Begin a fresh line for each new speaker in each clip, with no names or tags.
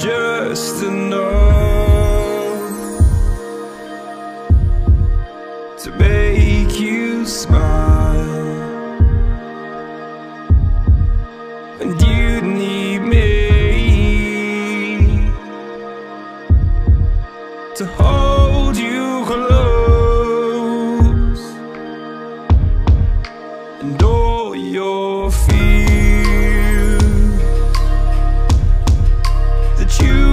just enough to make you smile. You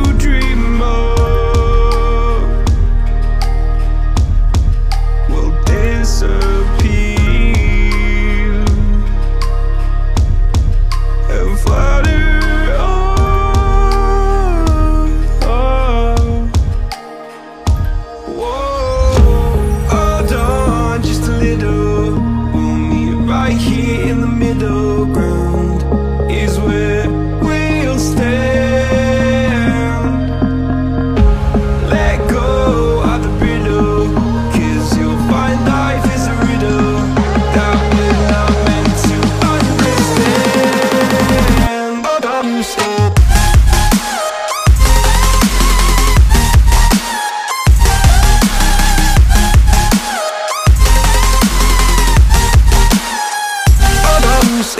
Just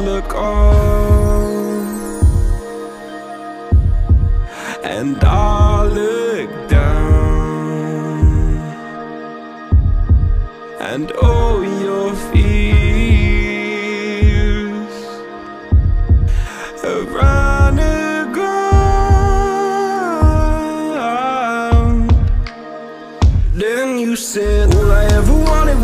look on And I'll look down. And all your fears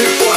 Two,